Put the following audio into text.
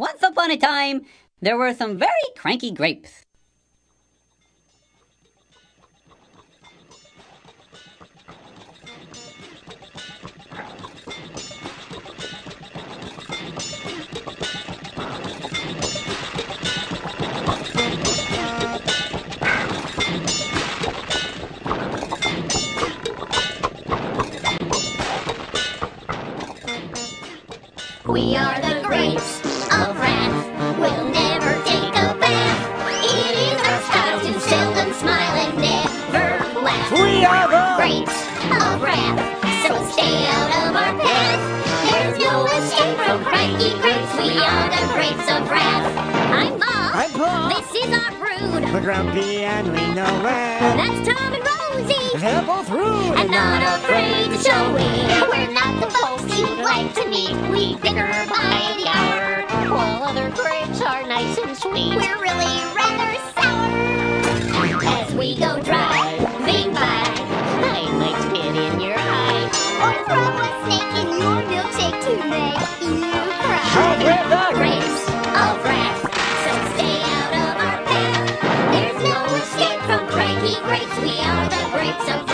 Once upon a time, there were some very cranky grapes. We are the grapes of wrath. We'll never take a bath. It is our style to seldom smile and never laugh. We are the grapes of wrath. So stay out of our path. There's no escape from cranky grapes. We are the grapes of wrath. I'm Bob. I'm Paul. This is our brood. We're grumpy and we know it. That's Tom and Rosie. They're both rude And not afraid to show it. We're not the we're really rather sour. As we go I might spit in your eye. Or throw a snake in your milkshake to make you cry. Grapes wrath, so stay out of our path. There's no escape from cranky grapes, we are the grapes of